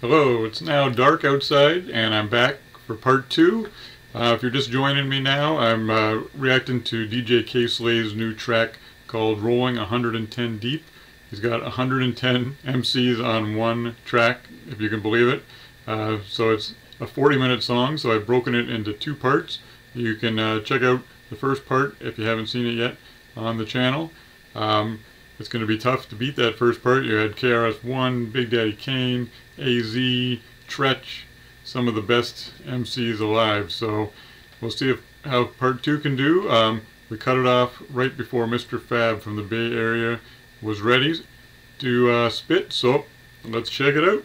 Hello, it's now dark outside and I'm back for part two. Uh, if you're just joining me now, I'm uh, reacting to DJ Kay Slay's new track called Rolling 110 Deep. He's got 110 MCs on one track, if you can believe it. Uh, so it's a 40 minute song, so I've broken it into two parts. You can uh, check out the first part if you haven't seen it yet on the channel. Um, it's going to be tough to beat that first part. You had KRS-One, Big Daddy Kane, AZ, Treach, some of the best MCs alive. So we'll see if how part two can do. Um, we cut it off right before Mr. Fab from the Bay Area was ready to uh, spit. So let's check it out.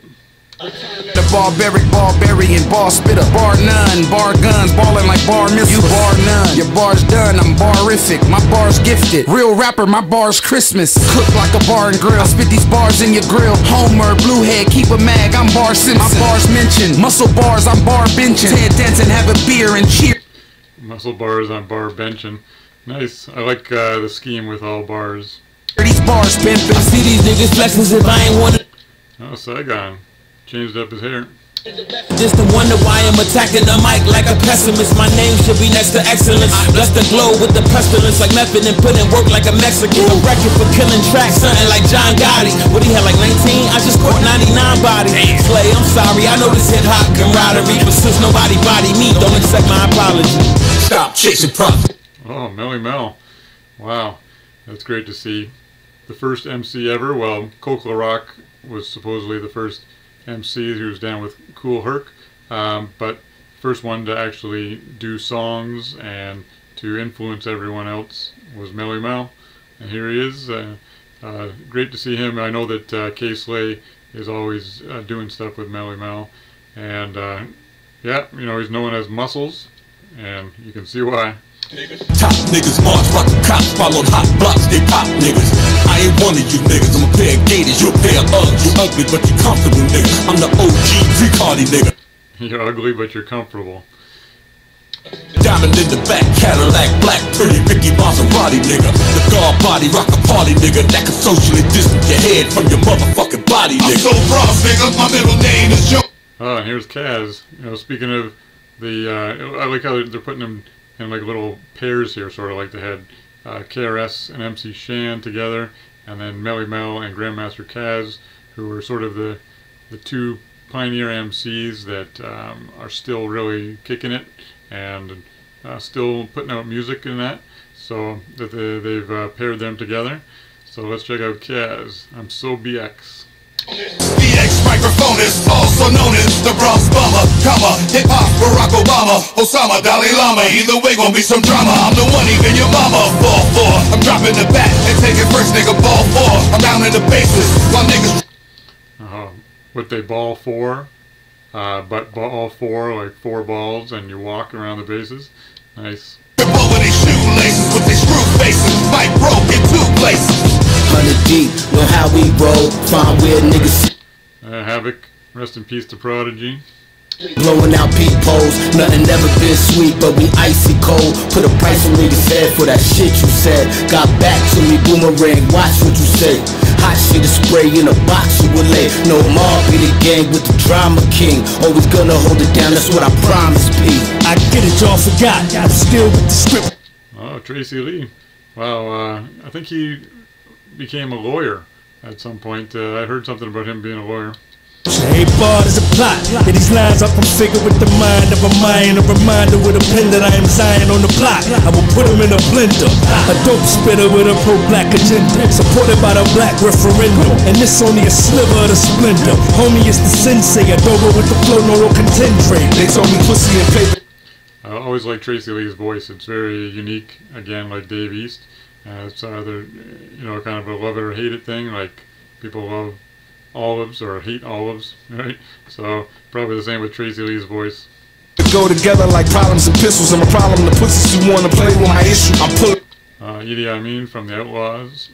The barbaric barbarian, bar spitter, bar none, bar guns, balling like bar mitzvah. You bar none, your bar's done, I'm barific, my bar's gifted. Real rapper, my bar's Christmas. Cook like a bar and grill, I spit these bars in your grill. Homer, Bluehead, keep a mag, I'm bar Simpson. My bar's mentioned, muscle bars, I'm bar benching. Ted Denton, have a beer and cheer. Muscle bars on bar benching. Nice. I like uh, the scheme with all bars. These bars pimping. I see these niggas flexing if I ain't wanna. Oh, Saigon. Changed up his hair. Just to wonder why I'm attacking the mic like a pessimist. My name should be next to excellence. Bless the globe with the pestilence like method and put in work like a Mexican. A record for killing tracks, something like John Gotti. What he had like 19? I just caught 99 bodies. Slay, I'm sorry, I know this hip hop camaraderie, but since nobody body me, don't accept my apology. Stop chasing profit. Oh, Melle Mel. Wow. That's great to see. The first MC ever. Well, Coke La Rock was supposedly the first MC. Was down with Kool Herc. Um, but first one to actually do songs and to influence everyone else was Melle Mel. And here he is. Uh, uh, great to see him. I know that uh, Kay Slay is always uh, doing stuff with Melle Mel. And uh, yeah, you know, he's known as Muscles. And you can see why. Top niggas march, rock cops, followed hot blocks, they pop niggas. I ain't one of you niggas, I'm a ugly, but you're comfortable, nigga. I'm the OG Ricardi nigga. You're ugly, but you're comfortable. Diamond in the back, Cadillac, black, pretty Ricky Maserati, nigga. The guard body, rock a party, nigga. That can socially distance your head from your motherfucking body, nigga. I'm so bronze, nigga. My middle name is Joe. Oh, and here's Caz. You know, speaking of the, uh, I like how they're putting them in like little pairs here, sort of like they had uh, KRS and MC Shan together, and then Melle Mel and Grandmaster Caz, who are sort of the the two pioneer MCs that um, are still really kicking it and uh, still putting out music in that. So that they, they've uh, paired them together. So let's check out Caz. I'm so BX. BX microphone is also known as the Bronx Bomber, comma, hip hop, Barack Obama, Osama, Dalai Lama. Either way, gonna be some drama. I'm the one even your mama fall for. I'm dropping the bat and taking first nigga ball four. I'm down in the bases while niggas. What they ball for, uh, but ball four, like four balls, and you walk around the bases. Nice. Over they shoelaces with they screw faces. Mic broke in two places. Hundred deep, know how we roll. Find weird niggas Uh, Havoc, rest in peace to Prodigy. blowing out peepholes. Nothing ever been sweet, but we icy cold. Put a price on niggas head for that shit you said. Got back to me, boomerang. Watch what you say. Hot shit is spray in a box you will lay. No more be the gang with the drama king. Always gonna hold it down, that's what I promise, P. I get it, y'all forgot. I'm still with the script. Oh, Tracy Lee. Wow, uh, I think he became a lawyer at some point. Uh, I heard something about him being a lawyer. Hey, bar is a plot. Yeah, these lines are configured with the mind of a mind. A reminder with a pen that I am Zion on the block. I will put him in a blender. A dope spitter with a pro-black agenda. Supported by the black referendum. And this only a sliver of the splendor. Homie is the sensei. Adobo with the flow, no contend trade. They told me pussy and paper. I always like Tracy Lee's voice. It's very unique. Again, like Dave East. Uh, it's either, you know, kind of a love it or hate it thing. Like people love olives or hate olives, right? So probably the same with Tracy Lee's voice. Go together like problems and pistols. I'm a problem to pussies who wanna play with my issue. I'm pulling. Uh, E.D.I. Mean from the Outlaws.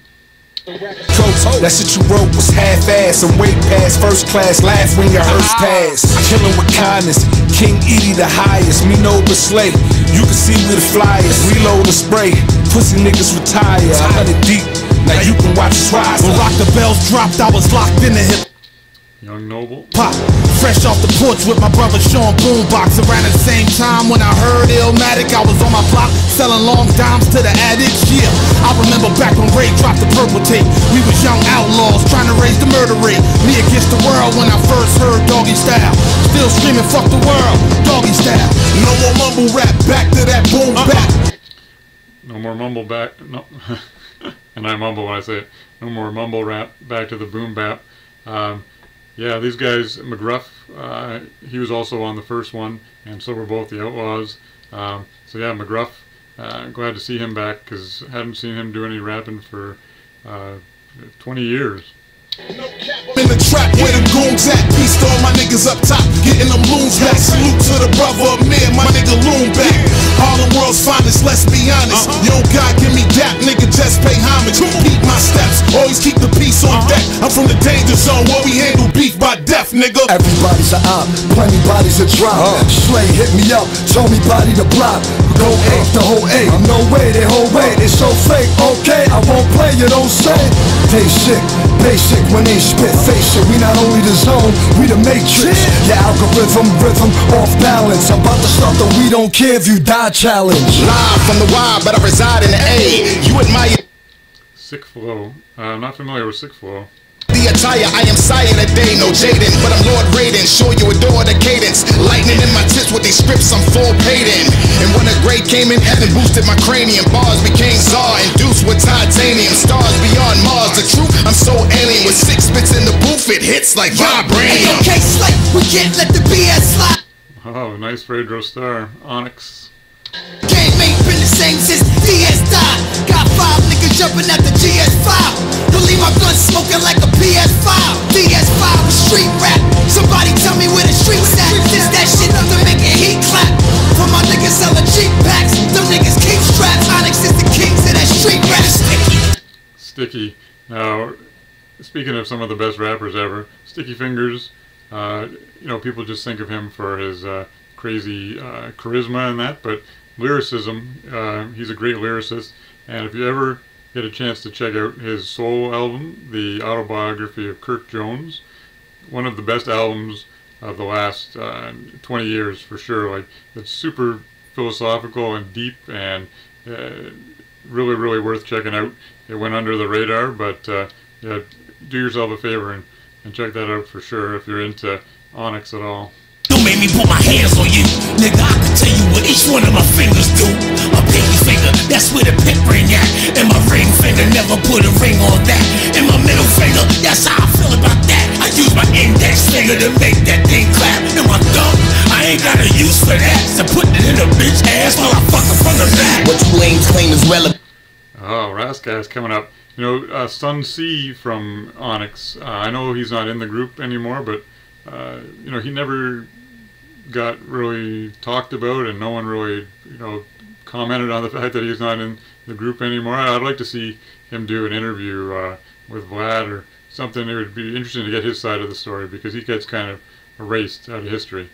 Coach, that shit you wrote was half-ass and way past first class. Laugh when your hearse pass. Killing with kindness, King Edie the highest. Me know but slay. You can see me the flyers. Reload the spray. Pussy niggas retire. A hundred deep. Now you can watch us rise. When Rock the Bells dropped, I was locked in the hip. Young Noble. Pop, fresh off the porch with my brother Sean Boombox. Around the same time when I heard Illmatic, I was on my block selling long dimes to the addicts. Yeah, I remember back when Ray dropped the purple tape. We was young outlaws trying to raise the murder rate. Me against the world when I first heard Doggy Style. Still screaming, fuck the world, Doggy Style. No more mumble rap, back to that boom uh-uh. bap. No more mumble back. No, and I mumble when I say it. No more mumble rap. Back to the boom bap. Um, yeah, these guys, McGruff, uh, he was also on the first one, and so were both the Outlaws. Um, so yeah, McGruff, uh, glad to see him back because hadn't seen him do any rapping for uh, 20 years. In the trap where the goons at, peace to all my niggas up top, getting them loons back. Salute to the brother of man, my nigga loon back. All the world's finest, let's be honest. Yo, God, give me that nigga, just pay homage. Keep my steps, always keep the peace on deck. I'm from the danger zone where we handle beef by death, nigga. Everybody's a op, plenty bodies a drop. Slay hit me up, told me body to block. Go eight, the whole eight. I'm no way, they whole way. They so fake, okay. I won't play, you don't say. They sick, basic when they spit. Face it, we not only the zone, we the matrix. Your algorithm, rhythm, off balance. I'm about to start the we don't care if you die challenge. Live from the Y, but I reside in the A. You admire Sick Flow. Uh, I'm not familiar with Sick Flow. the attire. I am sire today, no Jaden, but I'm Lord Raiden. Sure you adore the cadence. Lightning in my tits with these scripts I'm full paid in. And when a grade came in, heaven boosted my cranium. Bars became czar, induced with titanium. Stars beyond Mars. The truth, I'm so alien. With six bits in the booth, it hits like vibranium. Okay, Slate, we can't let the BS slide. Oh, nice Fredro Starr. Onyx. Jumping at the GS5. Don't leave my gun smoking like a PS5. DS5 street rap. Somebody tell me where the streets at. This that shit to make it heat clap. For my niggas selling cheap packs, them niggas keep straps. Onyx is the kings of that street rap. Sticky. Sticky. Now, speaking of some of the best rappers ever, Sticky Fingaz. Uh, you know, people just think of him for his uh, crazy uh, charisma and that, but lyricism. Uh, he's a great lyricist, and if you ever get a chance to check out his solo album, the autobiography of Kirk Jones, one of the best albums of the last uh, 20 years for sure. Like it's super philosophical and deep and uh, really, really worth checking out. It went under the radar, but uh, yeah, do yourself a favor and, and check that out for sure if you're into Onyx at all. Don't me put my hands on you. Nigga, I can tell you what each one of my fingers do. A pinky finger, that's where the pick ring at. And my ring finger, never put a ring on that. And my middle finger, that's how I feel about that. I use my index finger to make that thing clap. And my thumb, I ain't got a use for that. So put it in a bitch ass while I fuck her from the back. What you lames claim is relevant. Oh, Rascal's coming up. You know, uh, Sun C from Onyx. Uh, I know he's not in the group anymore, but uh, you know he never got really talked about, and no one really, you know, commented on the fact that he's not in the group anymore. I'd like to see him do an interview uh, with Vlad or something. It would be interesting to get his side of the story because he gets kind of erased out of history.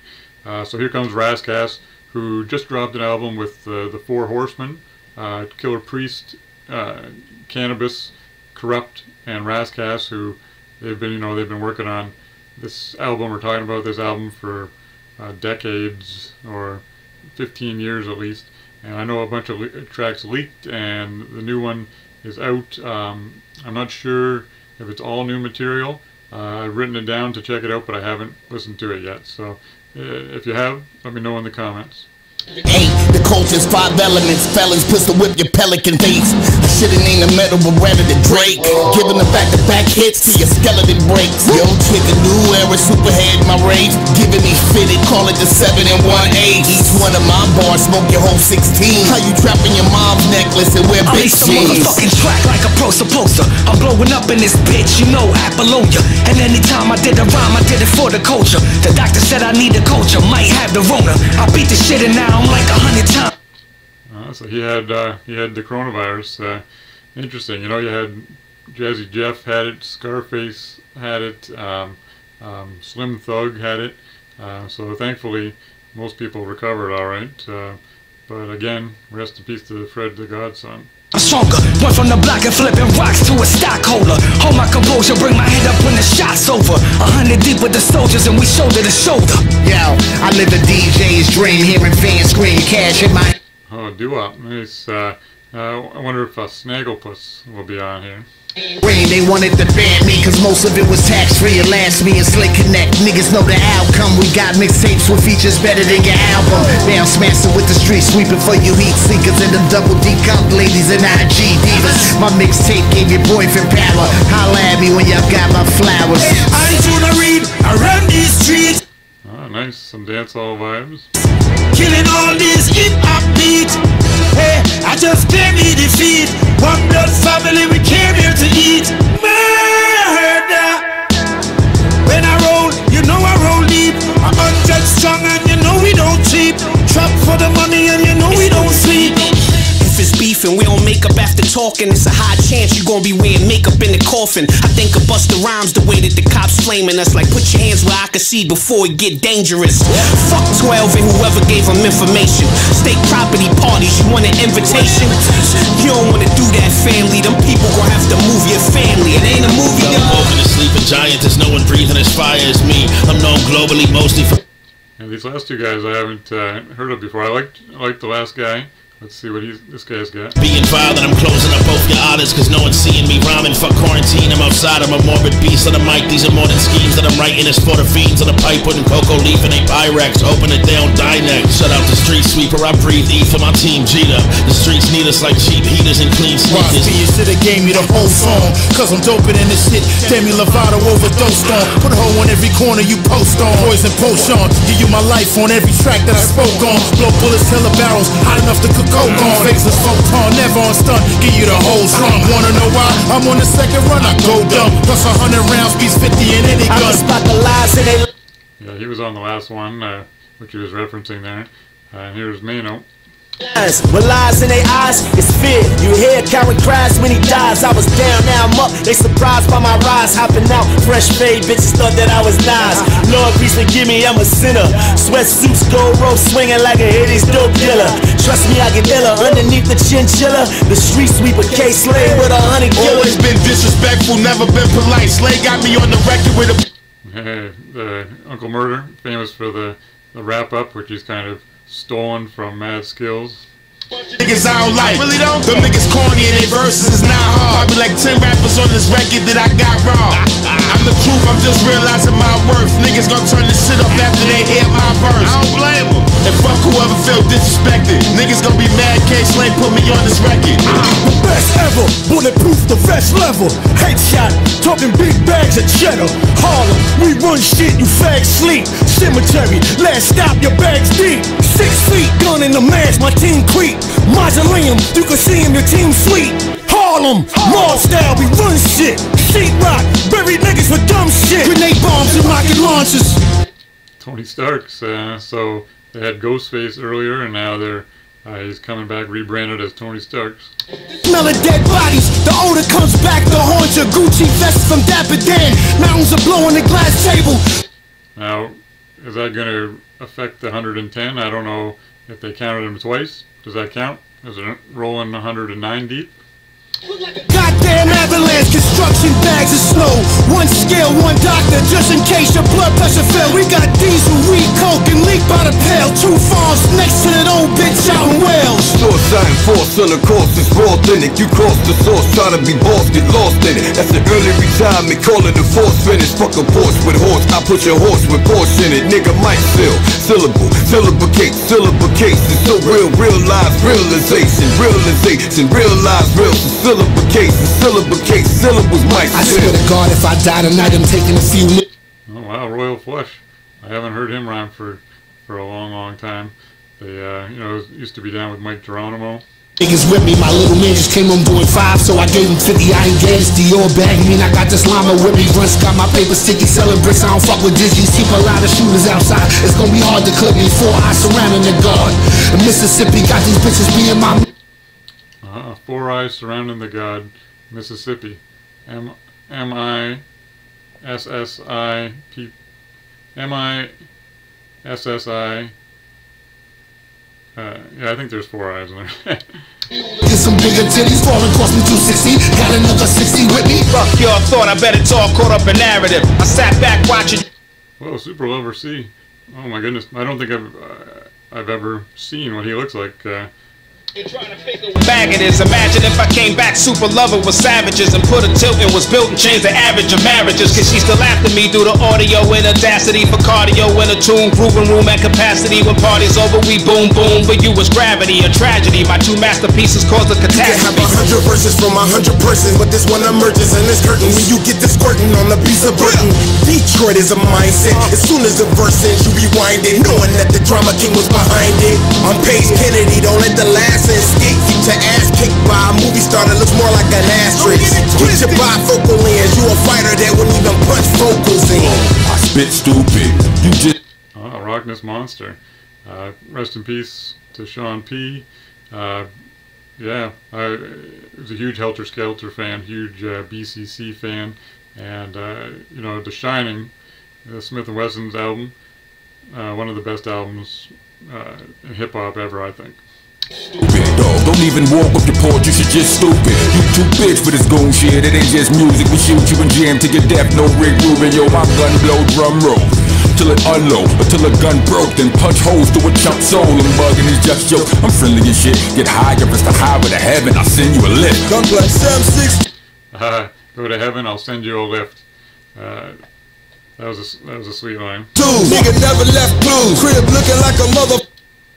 Uh, so here comes Ras Kass, who just dropped an album with uh, the Four Horsemen, uh, Killah Priest, uh, Canibus, Kurupt, and Ras Kass, who they've been, you know, they've been working on this album. We're talking about this album for uh, decades or 15 years at least. And I know a bunch of le- tracks leaked, and the new one is out. Um, I'm not sure if it's all new material. Uh, I've written it down to check it out, but I haven't listened to it yet. So uh, if you have, let me know in the comments. Eight, the culture's five elements. Felons, pistol whip your pelican face. I shoulda named the metal, but rather the Drake. Giving the back to back hits till your skeleton breaks. Yo, chick, a new era, superhead, my rage. Giving me fitted, call it the 7 and 1 8. Each one of my bars smoke your whole 16. How you trapping your mom's necklace and wear I big ace the jeans? motherfucking track like a pro supposed to. I'm blowing up in this bitch, you know Apollonia. And anytime I did a rhyme, I did it for the culture. The doctor said I need a culture, might have the Rona. I beat the shit in now I'm like a hundred times. Uh, so he had uh, he had the coronavirus. Uh, interesting, you know. You had Jazzy Jeff had it, Scarface had it, um, um, Slim Thug had it. Uh, so thankfully, most people recovered all right. Uh, but again, rest in peace to Fred the Godson. I'm stronger. Went from the block and flipping rocks to a stockholder. Hold my composure, bring my head up when the shot's over. A hundred deep with the soldiers and we shoulder to shoulder. Yo, I live a DJ's dream, hearing fans scream, cash in my Oh, doo-wop. Nice. Uh, uh, I wonder if uh, Snagglepuss will be on here. Rain, they wanted to ban me Cause most of it was tax free and last me and Slick Connect. Niggas know the outcome. We got mixtapes with features better than your album. Bounce master with the street sweeping for you heat seekers And the double D cup ladies and IG divas. My mixtape gave your boyfriend power. Holla at me when y'all got my flowers. I tuna read around these streets, Ah, nice. Some dancehall vibes. killing all these hip hop beats. Hey, I just can't be defeat. One blood family, we came here to eat. Murder. When I roll, you know I roll deep. I'm hundred strong and you know we don't cheap. Trap for the money and you know we don't sleep. If it's beef and we don't make up after talking, it's a high chance you gonna be wearing makeup in the coffin. I think of Busta Rhymes the way that the cops flaming us. Like, put your hands where I can see before it get dangerous. Fuck 12 and whoever gave them information. State property parties, you want an invitation? You don't wanna do that, family. Them people gonna have to move your family. It ain't a movie, I'm dog. woken and sleeping giant. There's no one breathing as fire as me. I'm known globally mostly for And these last two guys I haven't uh, heard of before. I liked I liked the last guy. Let's see what he's this guy's got. being violent. I'm closing up both your orders cause no one's seeing me rhyming. Fuck quarantine, I'm outside. I'm a morbid beast on the mic. These are more than schemes that I'm writing. It's for the fiends on the pipe, putting cocoa leaf in they Pyrex. Hoping that they don't die next. Shut out the street sweeper. I breathe E for my team Jeter. The streets need us like cheap heaters and clean Watch sneakers. me, you should've gave me the whole song Cause I'm doper than this shit Demi Lovato overdosed on Put a hoe on every corner you post on Poison potion Give you my life on every track that I spoke on Blow bullets, killer barrels Hot enough to cook coke on Faceless photon, never on stun Give you the whole drum Wanna know why? I'm on the second run I go dumb Plus a hundred rounds beats 50 in any I'ma gun spot the lies and they Yeah, he was on the last one, uh, which he was referencing there. Uh, and here's Maino. Lies. With lies in their eyes, it's fear. You hear Karen cries when he dies. I was down, now I'm up. They surprised by my rise. Hopping out, fresh fade, bitches thought that I was nice. Lord, please forgive me, I'm a sinner. Sweatsuits, gold rope, swinging like a Hades dope dealer. Trust me, I get iller. Underneath the chinchilla, the street sweeper K slave with a honey killer. Always been disrespectful, never been polite Slay got me on the record with a the uh, Uncle Murda, famous for the, the wrap up, which he's kind of stolen from Mad Skills. Niggas I don't like. Really don't? Them niggas corny and their verses is not hard. Probably like 10 rappers on this record that I got wrong. I'm the truth, I'm just realizing my worth. Niggas gonna turn this shit up after they hear my verse. I don't blame them. And fuck whoever feel disrespected. Niggas gonna be mad K Slay put me on this record. Ah, the best ever, bulletproof the best level. Headshot, talking big bags of cheddar. Harlem, we run shit, you fags sleep. Cemetery, last stop, your bags deep. Six feet, gun in the mask, my team creep. Mausoleum, you can see him, your team sweet. Harlem, mob style, we run shit. Sheet rock, bury niggas for dumb shit. Grenade bombs and rocket launchers. Tony Starks. Uh, so they had Ghostface earlier, and now they're uh, he's coming back rebranded as Tony Starks. Smell of dead bodies, the odor comes back to haunt your Gucci vest from Dapper Dan. Mountains are blowing the glass table. Now, is that going to affect the 110? I don't know if they counted him twice. Does that count? Is it rolling 109 deep? Goddamn avalanche, construction bags of snow. One scale, one doctor, just in case your blood pressure fell. We got diesel, weed, coke, and leak by the pail. Two farms next to that old bitch out in Wales. Source sign force on the course is raw authentic. You cross the source, try to be boss, get lost in it. That's an early retirement, calling the force finish. Fuck a Porsche with horse, I put your horse with Porsche in it. Nigga might still syllable, syllable case. It's so real, realize realization, realization, realize real. So syllable case, syllable case, syllables might I swear to God, if I die tonight, I'm taking a few. li- Oh wow, Royal Flush. I haven't heard him rhyme for for a long, long time. They, uh, you know, used to be down with Mic Geronimo. Niggas with me, my little man just came home doing five, so I gave him 50. I ain't gas, Dior bag, mean I got this llama with me. Runs got my paper sticky, selling bricks. I don't fuck with digis. Keep a lot of shooters outside. It's gonna be hard to clip me. Four eyes surrounding the guard. In Mississippi got these bitches being my. Uh, four eyes surrounding the god, Mississippi. M M I S S I P M I S S I Uh, yeah, I think there's four eyes in there. Get some bigger titties, falling cost me 260. Got another 60 with me. Fuck y'all thought I better talk, caught up in narrative. I sat back watching. Whoa, Super Lover C. Oh my goodness, I don't think I've uh, I've ever seen what he looks like. Uh, Bag it is. Imagine if I came back super lover with savages and put a tilt and was built and changed the average of marriages. Cause she still after me through the audio and audacity for cardio in a tune, grooving room at capacity. When party's over, we boom boom. But you was gravity, a tragedy. My two masterpieces caused a catastrophe. You can have a hundred verses from a hundred persons, but this one emerges and it's curtain when you get this squirting on the piece of burden. Detroit is a mindset. As soon as the verse ends, you rewind it, knowing that the drama king was behind it. I'm Page Kennedy, don't let the last escape you to ass kicked by a movie star that looks more like an asterisk. Get your bifocal lens, you a fighter that wouldn't even punch vocals in. I spit stupid. You just oh, Rockness Monsta. Uh, rest in peace to Sean P. Uh, yeah, I was a huge Heltah Skeltah fan, huge uh, BCC fan, and uh, you know, The Shining, the Smith and Wesson's album, uh, one of the best albums uh, in hip hop ever, I think. Stupid, dog. Don't even walk up the porch, you should just stupid. You too bitch for this goon shit, it ain't just music. We shoot you and jam to your death, no Rick Rubin. Yo, my gun blow drum roll. Till it unload, until a gun broke, then punch holes through a chump soul. And bugging is just joke. I'm friendly as shit. Get higher, it's the highway to heaven. I'll send you a lift. Gun Gunplay 760. Uh, go to heaven, I'll send you a lift. Uh, that was a, that was a sweet line. Two, Nigga never left clues. Crib looking like a mother.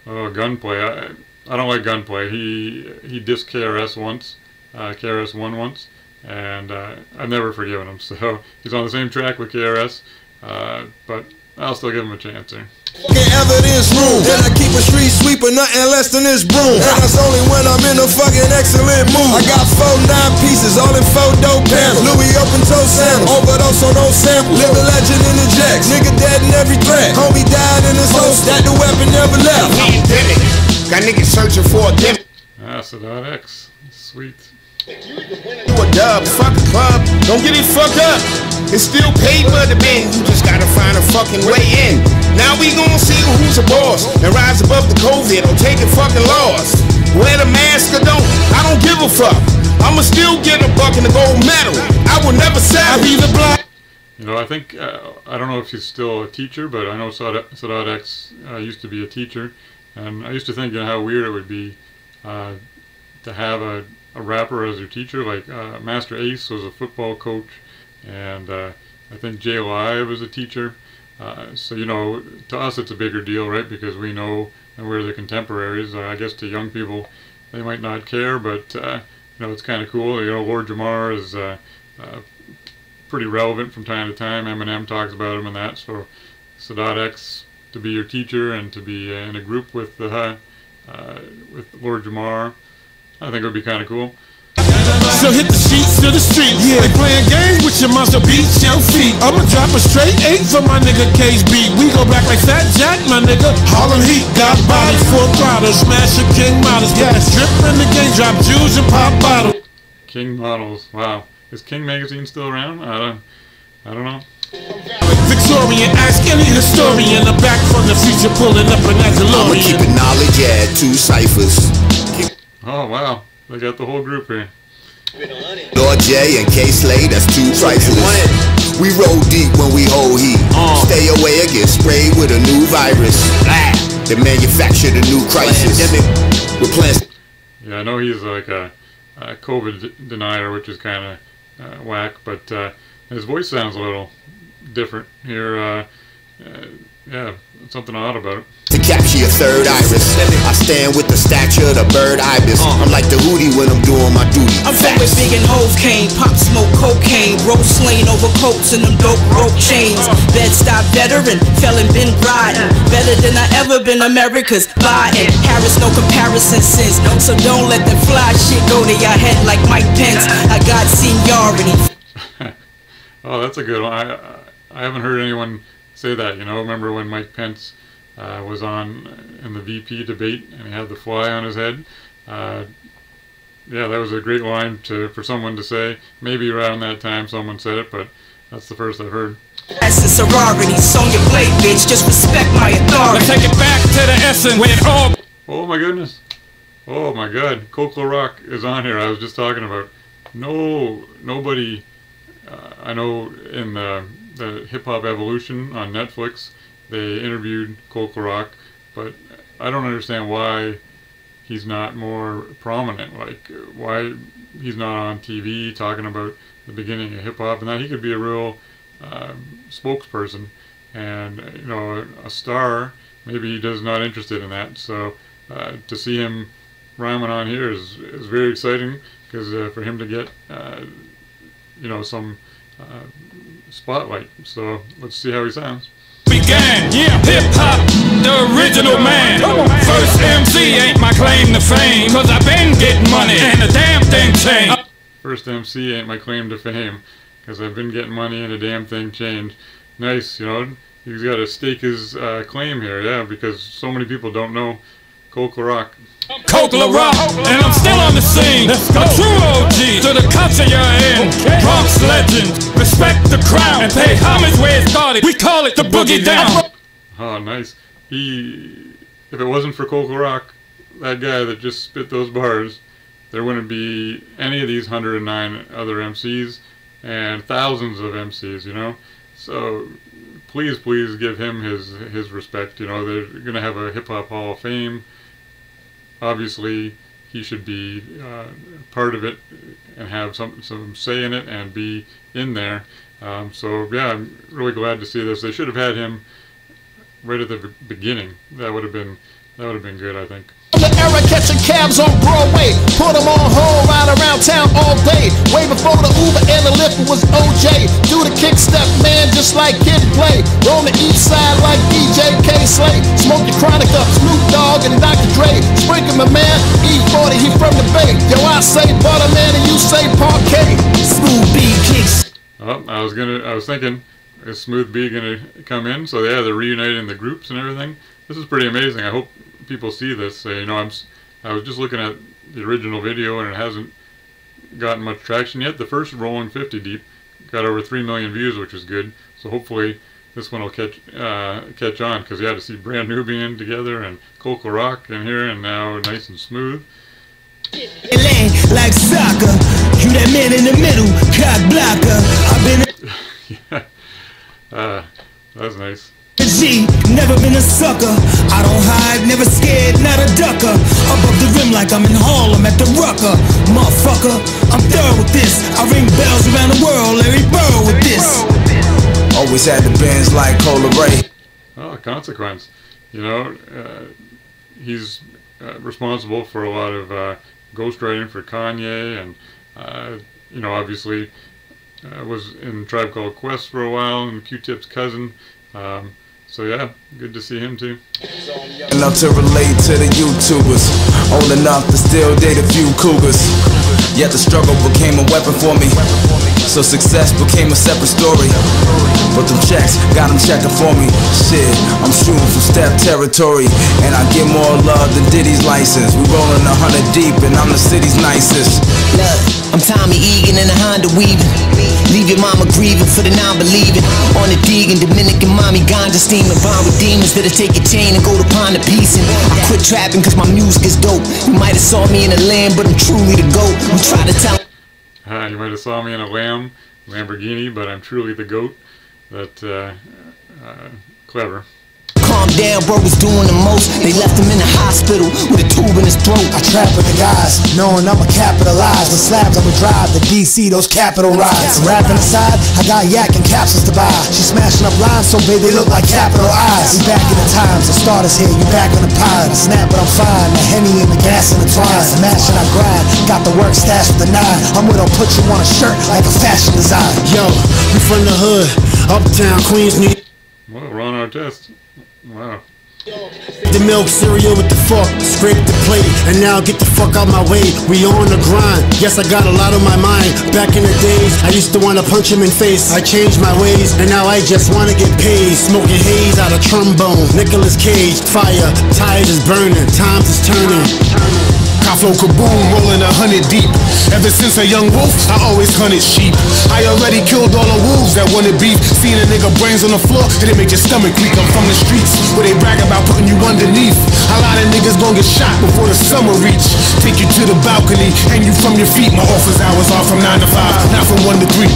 Oh, gunplay. I, I don't like gunplay. He he dissed KRS once, uh, KRS one once, and uh, I've never forgiven him. So he's on the same track with KRS, uh, but I'll still give him a chance here. Fucking evidence room. Then I keep a street sweeper, nothing less than this broom. And that's only when I'm in a fucking excellent mood. I got four nine pieces, all in four dope panels. Louis open toe sandals, overdose on those samples. Live a legend in the jacks, nigga dead in every threat. Homie died in his holster, that the weapon never left. Pandemic. Got niggas searching for a gimmick. Ah, Sadat X. Sweet. You a dub, fuck a club. Don't get it fucked up. It's still paper to bend. You just gotta find a fucking way in. Now we gonna see who's a boss and rise above the COVID or take a fucking loss. Wear the mask or don't, I don't give a fuck. I'ma still get a buck and a gold medal. I will never. I be the black. You know, I think uh, I don't know if he's still a teacher, but I know Sadat, Sadat X uh, used to be a teacher, and I used to think you know, how weird it would be uh, to have a, a rapper as your teacher. Like uh, Masta Ace was a football coach, and uh, I think J-Live was a teacher. Uh, so you know, to us it's a bigger deal, right? Because we know and we're the contemporaries. Uh, I guess to young people, they might not care, but uh, you know, it's kind of cool. You know, Lord Jamar is. Pretty relevant from time to time. Eminem talks about him and that. So Sadat X to be your teacher and to be uh, in a group with uh, uh, with Lord Jamar, I think it would be kind of cool. So hit the sheets to the street. Yeah. They playing games with your monster beat your feet. I'ma drop a straight eight for my nigga Cage beat. We go back like Fat Jack, my nigga. Harlem Heat got bodies, full throttle, smash a king models. Yeah, strip in the game, drop jewels and pop bottles. King models. Wow, is King magazine still around? I don't. I don't know. Victorian, ask any historian. I'm back from the future, pulling up an I'ma DeLorean. keep it knowledge at two ciphers. Oh wow, they got the whole group here. Lord J and K Slade, that's two priceless. We roll deep when we hold heat. Stay away or get sprayed with a new virus. They manufacture the new crisis. We're playing Yeah, I know he's like a, a COVID denier, which is kind of uh, whack, but uh, his voice sounds a little different here. Uh, uh, yeah, something odd about it. to capture your third iris. I stand with the stature of the bird ibis. I'm like the hootie when I'm doing my duty. I'm from where Big and Hov came, pop smoke cocaine, roll slain over coats and them dope rope chains. Bed stop veteran, felon been riding, better than I ever been. America's buying. Harris no comparison since, so don't let that fly shit go to your head like Mike Pence. I got seniority. Oh, that's a good one. I I haven't heard anyone say that. You know, remember when Mike Pence uh, was on in the VP debate and he had the fly on his head? Uh, yeah, that was a great line to for someone to say. Maybe around that time someone said it, but that's the first I've heard. That's a sorority, Sonya Blade, bitch. Just respect my authority. Take it back to the essence where it all Oh my goodness. Oh my god. Coke La Rock is on here. I was just talking about. No, nobody. Uh, I know in the, the Hip Hop Evolution on Netflix, they interviewed Coke La Rock, but I don't understand why he's not more prominent. Like, why he's not on TV talking about the beginning of hip hop and that he could be a real uh, spokesperson and you know a, a, star. Maybe he does not interested in that. So uh, to see him rhyming on here is is very exciting because uh, for him to get uh, you know some uh, spotlight. So let's see how he sounds began. Yeah. Hip hop, the original man. First MC ain't my claim to fame. Cause I've been getting money and the damn thing changed. First MC ain't my claim to fame. Cause I've been getting money and the damn thing changed. Nice, you know. He's got to stake his uh, claim here, yeah, because so many people don't know Coke La Rock. Coke Rock, and I'm still on the scene. A true OG to the culture you're in. Bronx legend, respect the crown, and pay homage where it started. We call it the boogie down. Oh, nice. He, if it wasn't for Coke La Rock, that guy that just spit those bars, there wouldn't be any of these 109 other MCs and thousands of MCs, you know? So please, please give him his his respect. You know, they're going to have a Hip Hop Hall of Fame obviously he should be uh, part of it and have some some say in it and be in there. Um, so yeah, I'm really glad to see this. They should have had him right at the beginning. That would have been that would have been good, I think. The era catching cabs on Broadway. Put them on hold, ride around town all day. Way before the Uber and the Lyft was OJ. Do the kick step, man, just like Kid Play. Roll the east side like DJ Kay Slay. Smoke your chronic up, Snoop Dogg and Dr. Dre. Sprinkle my man, E40, he from the Bay. Yo, I say and you say Parquet. Smooth B kicks. Oh, I was gonna, I was thinking, is Smooth B gonna come in? So yeah, they're reuniting the groups and everything. This is pretty amazing. I hope people see this, say, you know, I'm, I was just looking at the original video and it hasn't gotten much traction yet. The first Rolling 50 Deep got over 3 million views, which is good. So hopefully this one will catch uh, catch on because you had to see Brand Nubian together and Coke La Rock in here and now nice and smooth. Like soccer, you that man in the middle, cock blocker. I've been. yeah, uh, that's nice. Never been a sucker. I don't hide, never scared, not a ducker. Above the rim like I'm in Harlem at the Rucker. Motherfucker, I'm thorough with this. I ring bells around the world, Larry Bird with this. Always had the bands like Cola Ray. Oh, consequence. You know, uh, he's uh, responsible for a lot of uh, ghostwriting for Kanye, and uh, you know, obviously uh, was in Tribe Called Quest for a while, and Q-Tip's cousin. Um, so yeah, good to see him too. Enough to relate to the YouTubers, old enough to still date a few cougars. Yet the struggle became a weapon for me. So success became a separate story. But them checks got them checking for me. Shit, I'm shooting from step territory. And I get more love than Diddy's license. We rolling a hundred deep and I'm the city's nicest. Look, I'm Tommy Egan in a Honda weaving. Leave your mama grieving for the non-believing. On the Deegan, Dominican mommy ganja steaming. Bond with demons that'll take your chain and go to pawn the piecing. I quit trapping cause my music is dope. You might have saw me in a land, but I'm truly the GOAT. You try to tell uh, you might have saw me in a Lamb, Lamborghini, but I'm truly the GOAT. That, uh, uh, clever calm down, bro was doing the most. They left him in the hospital with a tube in his throat. I trap with the guys, knowing I'ma capitalize. With slabs I'ma drive the DC, those capital rides. Rapping aside, I got yak and capsules to buy. She smashing up lines so big they look like capital eyes. We back in the times, the starters here, you back on the pod. I snap, but I'm fine. The henny and the gas in the twine. Smash and I grind, got the work stashed with the nine. I'm gonna put you on a shirt like a fashion design. Yo, we from the hood, uptown Queens, New. York. Well, Ron Artest. Wow. The milk cereal with the fork, scrape the plate, and now get the fuck out my way. We on the grind. Yes, I got a lot on my mind. Back in the days, I used to wanna punch him in face. I changed my ways, and now I just wanna get paid. Smoking haze out of trombone. Nicolas Cage, fire, tires is burning, times is turning. I flow kaboom, rolling a hundred deep. Ever since a young wolf, I always hunted sheep. I already killed all the wolves that wanted beef. Seeing a nigga brains on the floor, did it'll make your stomach weak. I'm from the streets where they brag about putting you underneath. A lot of niggas gon' get shot before the summer reach. Take you to the balcony, hang you from your feet. My office hours are from nine to five, not from one to three.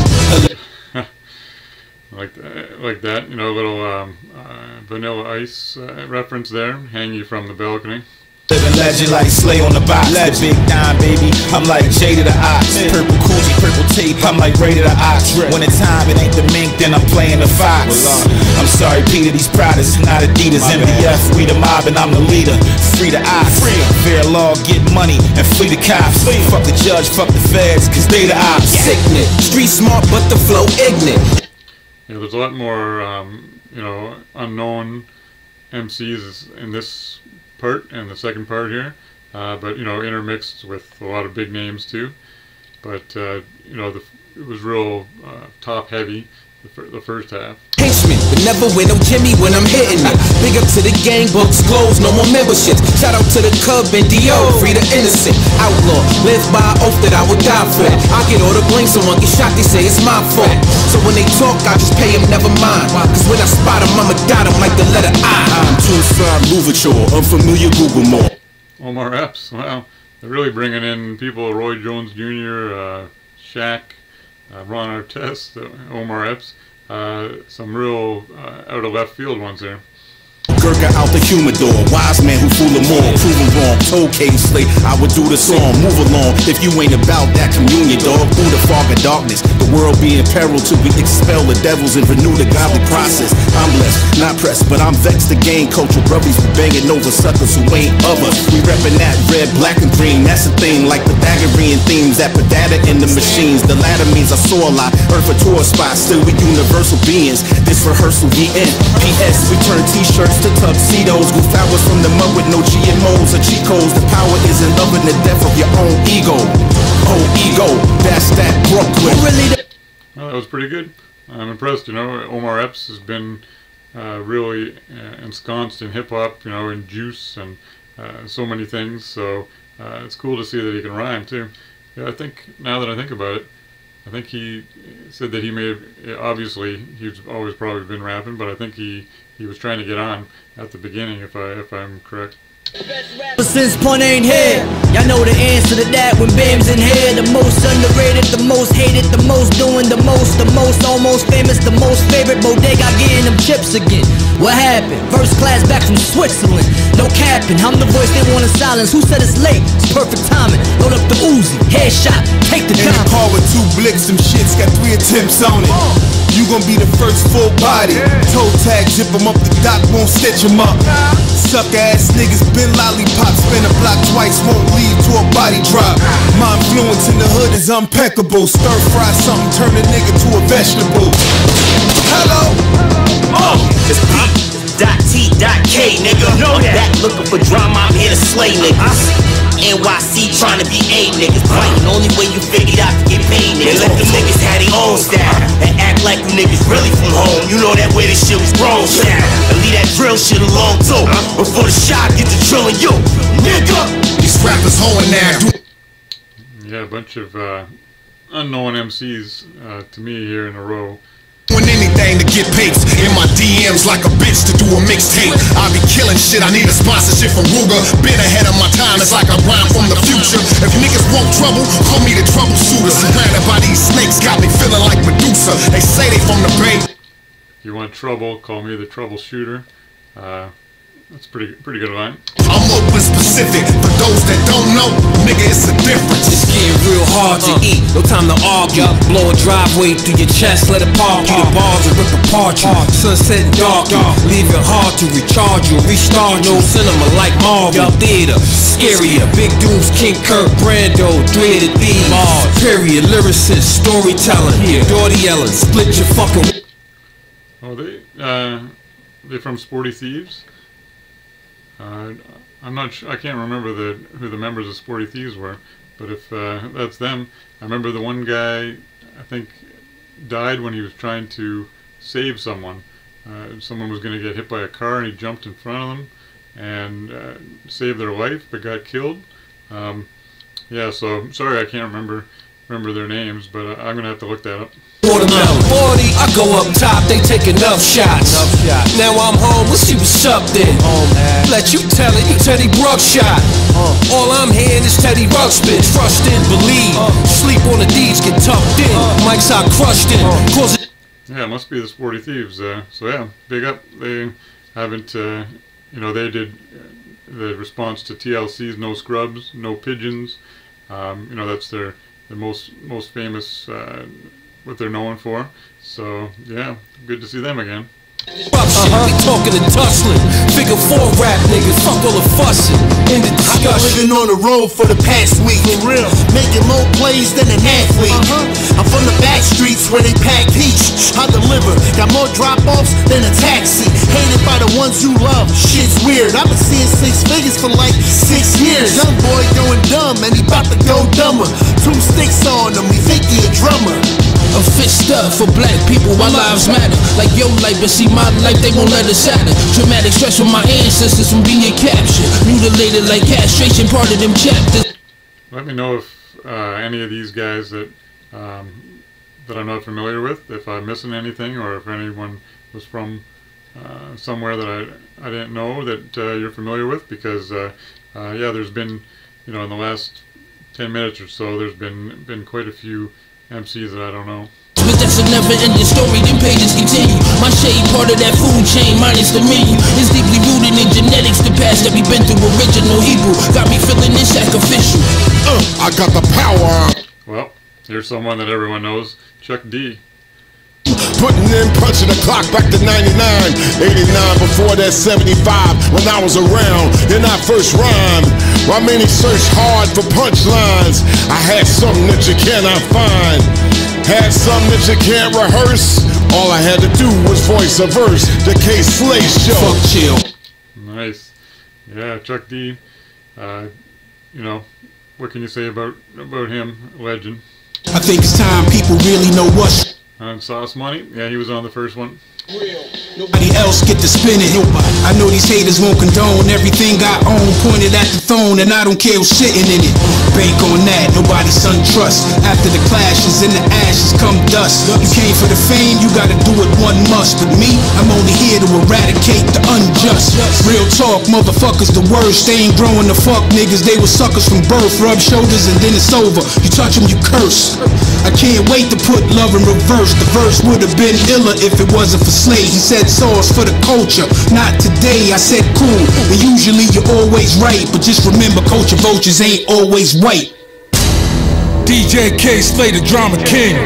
like that, like that, you know, a little um, uh, Vanilla Ice uh, reference there. Hang you from the balcony. Living legend like Slay on the box. The big dime, baby. I'm like Jay to the ox. Purple Coogi, purple tape. I'm like Ray to the ox. When it's time, it ain't the mink, then I'm playing the fox. I'm sorry, Peter, these products, not Adidas. MBF, we the mob, and I'm the leader. Free the ox. Fair law, get money, and flee the cops. Fuck the judge, fuck the feds, cause they the ops. Sickness, street smart, but the flow ignorant. Yeah, there's a lot more, um, you know, unknown MCs in this part and the second part here, uh, but you know, intermixed with a lot of big names too. But uh, you know, the, it was real uh, top heavy the, fir the first half. But never no Jimmy when I'm hitting it. Big up to the gang books, closed, no more memberships. Shout out to the Cub and Dio, free the innocent. Outlaw, live by oath that I die for. I get all the blame, someone get shot, they say it's my fault. So when they talk, I just pay them, never mind. Cause when I spot them, I'ma dot them like the letter I. I'm too far, Louverture, unfamiliar Google Mall. Omar Epps, wow. They're really bringing in people, Roy Jones Jr., uh, Shaq, uh, Ron Artest, uh, Omar Epps. Uh, some real uh, out of left field ones there. Gurkha out the humidor, wise man who fool them all, proven wrong. Told Katie Slate I would do the song, move along. If you ain't about that communion, dog, through the fog of darkness, the world be in peril till we expel the devils and renew the godly process. I'm blessed, not pressed, but I'm vexed to gain culture. Brothers be banging over suckers who ain't of us. We reppin' that red, black, and green. That's the thing, like the Pythagorean themes that put data in the machines. The latter means I saw a lot, earth a tour spot. Still we universal beings. This rehearsal we end. P.S. We turn t-shirts to tuxedos. Goof flowers from the mud with no GMOs or cheat codes. The power is in loving the death of your own ego. Oh, ego, that's that Brooklyn. Well, that was pretty good. I'm impressed. You know, Omar Epps has been uh, really uh, ensconced in hip hop, you know, in Juice and uh, so many things. So uh, it's cool to see that he can rhyme too. Yeah, I think now that I think about it, I think he said that he may have, obviously he's always probably been rapping, but I think he he was trying to get on at the beginning, if I if I'm correct. But since Pun ain't here, y'all know the answer to that when Bam's in here. The most underrated, the most hated, the most doing the most, the most almost famous, the most favorite bodega getting them chips again. What happened? First class back from Switzerland. No capping, I'm the voice they want in silence. Who said it's late? It's perfect timing. Load up the Uzi, headshot, take the In a car with two blicks, some shit's got three attempts on it. You gon' be the first full body. Toe tag, zip 'em up, the doc won't stitch 'em up. Suck ass niggas been lollipop, spin a block twice, won't lead to a body drop. My influence in the hood is impeccable. Stir fry something, turn a nigga to a vegetable. Hello? Oh, it's P dot T dot K, nigga. Know that. Back looking for drama, I'm here to slay niggas. NYC trying to be A niggas. Fighting only way you figured out to get paid, niggas. Let them niggas have their own style and act like you niggas really from home. You know that way this shit was grown style. And leave that drill shit alone too. Before the shot get to drilling you, nigga. These rappers hoeing now. Yeah, a bunch of uh, unknown MCs uh, to me here in a row. Doing anything to get in my DMs like a bitch to do a mixtape. I be killing shit, I need a sponsorship from Ruger. Been ahead of my time, it's like I rhyme from the future. If niggas want trouble, call me the troubleshooter. Surrounded by these snakes, got me feeling like Medusa. They say they from the Bay. You want trouble, call me the troubleshooter. Uh, that's pretty pretty good line. I'm open specific. For those that don't know, nigga, it's a difference. It's getting real hard to uh-huh. eat, no time to argue. Blow a driveway through your chest, let it park you. Uh-huh. The bars will rip apart you. Uh-huh. Sunset dark you, leave it hard to recharge you. Restart no cinema like Marvel Theater. Scarier, big dudes, King Kirk, Brando, three of the thieves. Mars, period, lyricist, storytelling. Daughter yelling, split your fucking. Oh, they uh, they from Sporty Thieves. Uh, I'm not. I can't remember the who the members of Sporty Thieves were, but if uh, that's them, I remember the one guy. I think died when he was trying to save someone. Uh, someone was going to get hit by a car, and he jumped in front of them and uh, saved their life, but got killed. Um, yeah, so sorry I can't remember remember their names, but uh, I'm gonna have to look that up. Watermelon 40, I go up top, they take enough shots. Now I'm home, let's see what's up then. Let you tell it, you Teddy Brooks shot. All I'm hearing is Teddy Ruxpin. Trust in, believe. Sleep on the D's, get tucked in. Mike's out crushed in. Cause it Yeah, it must be the Sporty Thieves. Uh, so yeah, big up. They haven't, uh, you know, they did uh, the response to TLC's No Scrubs, No Pigeons. Um, you know, that's their the most most famous uh, what they're known for. So yeah, good to see them again. Fuck shit, we talking to tussling. Figure four rap niggas, fuck all the fussing. In the I've been living on the road for the past week. For real. Making more plays than an athlete. Uh-huh. I'm from the back streets where they pack heat. I deliver. Got more drop offs than a taxi. Hated by the ones you love. Shit's weird. I've been seeing six figures for like six years. Young boy going dumb and he about to go dumber. Two sticks on him. He think he a drummer. A fist up for black people, our lives matter. Like your life, but see my life, they won't let us shatter. Dramatic stress from my ancestors from being captured. Mutilated like castration, part of them chapters. Let me know if uh, any of these guys that um, that I'm not familiar with, if I'm missing anything, or if anyone was from uh, somewhere that I I didn't know that uh, you're familiar with, because uh, uh, yeah, there's been you know in the last ten minutes or so, there's been been quite a few MCs that I don't know. But that's a never ending story, them pages continue. My shade part of that food chain, minus the menu. Is deeply rooted in genetics, the past that we've been through. Original Hebrew, got me feeling this sacrificial. Uh, I got the power. Well, here's someone that everyone knows, Chuck D. Putting in, punching the clock back to 99, 89 before that 75 when I was around in our first rhyme. Why many search hard for punchlines? I had something that you cannot find. Had something that you can't rehearse. All I had to do was voice a verse. The Kayslay Show. Fuck chill. Nice. Yeah, Chuck D. Uh, you know, what can you say about about him? Legend. I think it's time people really know what's On Sauce Money. Yeah, he was on the first one. Nobody else get to spin it. Nobody. I know these haters won't condone everything I own pointed at the throne, and I don't care who's sitting in it. Bank on that, nobody's son trust. After the clashes and the ashes come dust. You came for the fame, you gotta do it one must. But me, I'm only here to eradicate the unjust. Real talk, motherfuckers, the worst. They ain't growing the fuck niggas, they were suckers from birth. Rub shoulders and then it's over. You touch them, you curse. I can't wait to put love in reverse. The verse would have been iller if it wasn't for Slade. He said sauce for the culture. Not today, I said cool. And usually you're always right. But just remember, culture vultures ain't always white. DJ Kayslay, the drama king.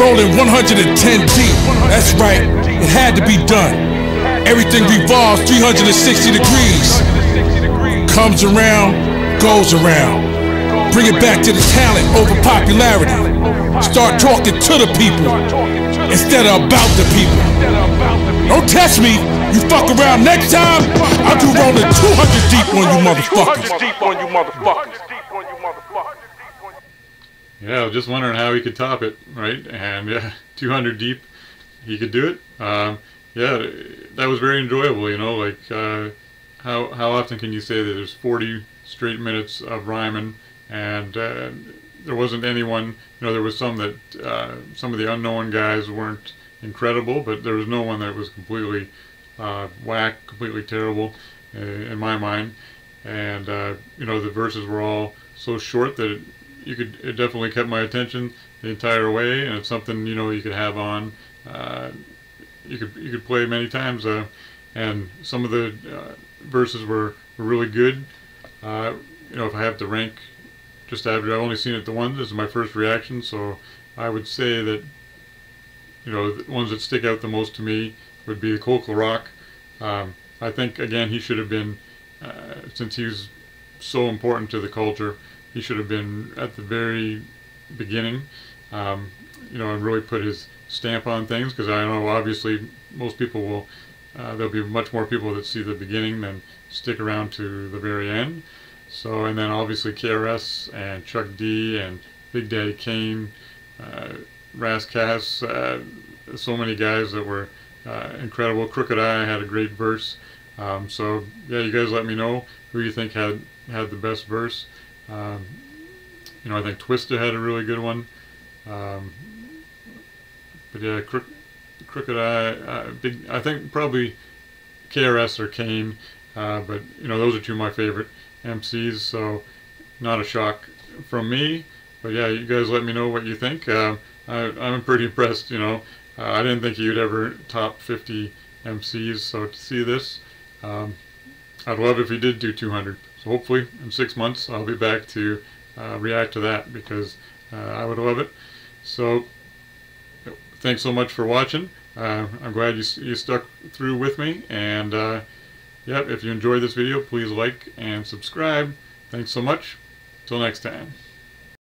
Rolling 110 deep. That's right, it had to be done. Everything revolves 360 degrees. Comes around, goes around. Bring it back to the talent over popularity. Start talking to the people instead of about the people. Don't test me. You fuck around next time, I'll do rolling 200 deep on you motherfuckers. Yeah, I was just wondering how he could top it, right? And yeah, 200 deep, he could do it. Um, yeah, that was very enjoyable. You know, like uh, how how often can you say that there's 40 straight minutes of rhyming, and uh, there wasn't anyone. You know, there was some that uh, some of the unknown guys weren't incredible, but there was no one that was completely uh, whack, completely terrible, uh, in my mind. And uh, you know, the verses were all so short that it, you could it definitely kept my attention the entire way, and it's something you know you could have on. Uh, you could you could play many times, uh, and some of the verses were, were really good. Uh, you know, if I have to rank just average, I've only seen it the one. This is my first reaction, so I would say that you know the ones that stick out the most to me would be Cole Rock. Um, I think again he should have been uh, since he's so important to the culture. He should have been at the very beginning, um, you know, and really put his stamp on things. Because I know obviously most people will. Uh, there'll be much more people that see the beginning than stick around to the very end. So, and then obviously KRS and Chuck D and Big Daddy Kane, uh, Ras Kass, uh, so many guys that were uh, incredible. Crooked I had a great verse. Um, so yeah, you guys let me know who you think had had the best verse. Um, you know, I think Twista had a really good one. Um, but yeah, Crook, Crooked I, uh, big. I think probably KRS or Kane. Uh, but you know, those are two of my favorite MCs. So not a shock from me. But yeah, you guys let me know what you think. Uh, I, I'm pretty impressed. You know, uh, I didn't think you'd ever top 50 MCs. So to see this, um, I'd love if he did do 200. So hopefully in six months I'll be back to uh, react to that because uh, I would love it. So thanks so much for watching. Uh, I'm glad you, you stuck through with me. And yeah, if you enjoyed this video, please like and subscribe. Thanks so much. Till next time.